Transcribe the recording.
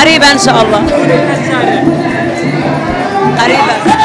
قريبا إن شاء الله. قريبا.